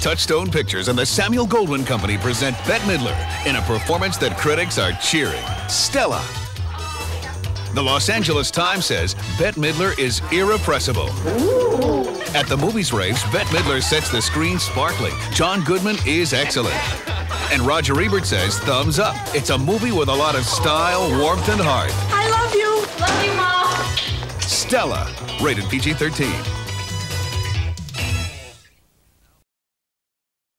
Touchstone Pictures and the Samuel Goldwyn Company present Bette Midler in a performance that critics are cheering. Stella. The Los Angeles Times says Bette Midler is irrepressible. At the movies raves, Bette Midler sets the screen sparkling. John Goodman is excellent. And Roger Ebert says thumbs up. It's a movie with a lot of style, warmth, and heart. I love you. Love you, Mom. Stella, rated PG 13.